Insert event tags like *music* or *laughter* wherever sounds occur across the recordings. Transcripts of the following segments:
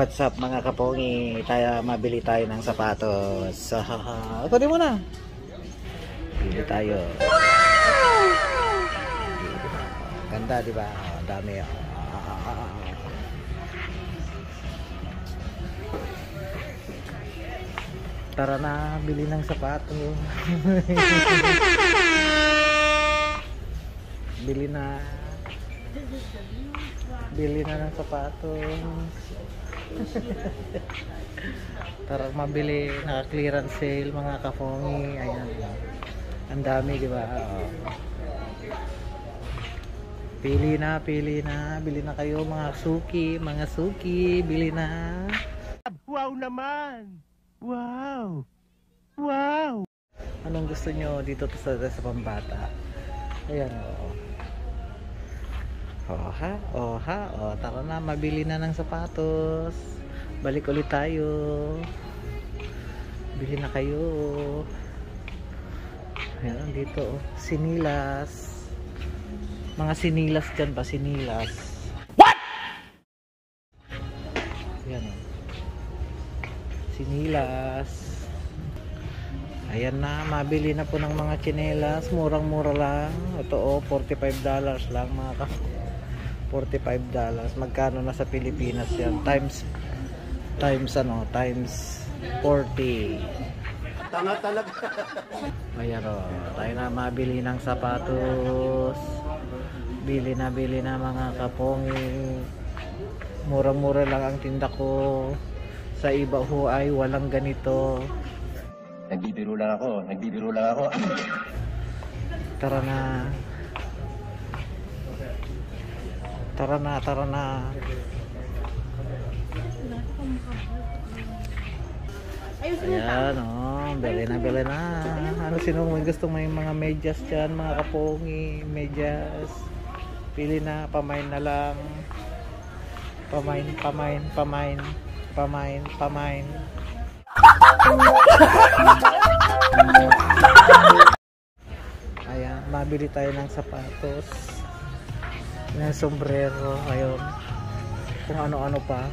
What's up mga kapongi? Tayo, mabili tayo ng sapatos. Hahaha. Kunin mo na. Bili tayo. Ganda, di ba? Oh, dami. oh. Tara na, bili ng sapatos. *laughs* bili na. Bili na ng sapatos. Tara mabili, naka-clearance sale mga kapongi. Ayan. Ang dami, di ba? Oo. Pili na, pili na. Bili na kayo mga suki, mga suki. Bili na. Wow naman! Wow! Wow! Anong gusto nyo dito to sa, sa pambata? Ayan. Oh, ha? Oh, ha? Oh, tara na, mabili na ng sapatos. Balik ulit tayo. Bili na kayo. Ayan, dito, oh. Sinilas. Mga sinilas dyan ba? Sinilas. What? Ayan, oh. Sinilas. Ayan na, mabili na po ng mga tsinelas. Murang-mura lang. Ito oh, $45 lang mga ka. $45. Magkano na sa Pilipinas yan? Times, times ano, times 40. Tanga talaga. Ayan o, tayo na mabili ng sapatos. Bili na bili na mga kapongi. Mura-mura lang ang tinda ko. Sa iba ho ay walang ganito. Nagbibiro lang ako. Nagbibiro lang ako. Tara na. Tara na, tara na. Ayan, oh, bili na, bili na. Ano sino may gusto may mga medyas dyan, mga kapongi, medyas. Pili na, pamain na lang. Pamain, pamain, pamain, pamain, pamain. Ayan, mabili tayo ng sapatos. Ng sombrero, ayun. Kung ano-ano pa.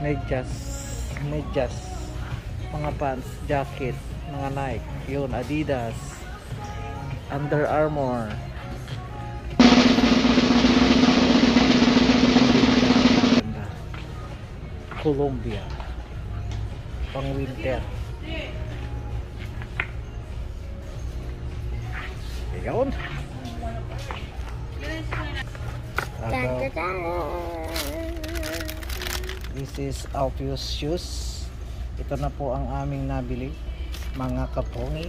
Medyas, medyas. Mga pants, jacket, mga Nike, yun, Adidas, Under Armour. Ganda. Columbia. Pang winter. This is Alpius shoes. Ito na po ang aming nabili. Mga kapongi.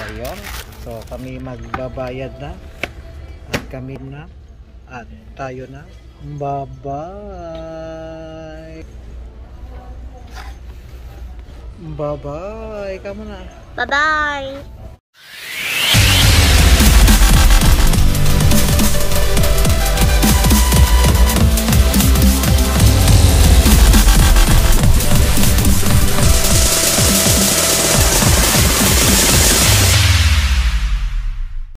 Ayun. So kami magbabayad na. At kami na. At tayo na. Bye-bye. Bye-bye. Kamu na. Bye-bye.